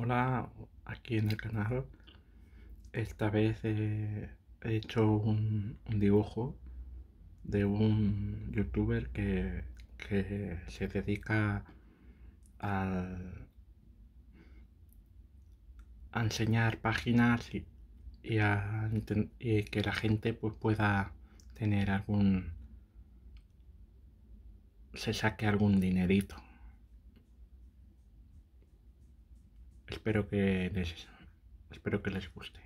Hola, aquí en el canal. Esta vez he hecho un, dibujo de un youtuber que, se dedica a, enseñar páginas y, y, que la gente pues, pueda tener algún se saque algún dinerito espero que les espero que les guste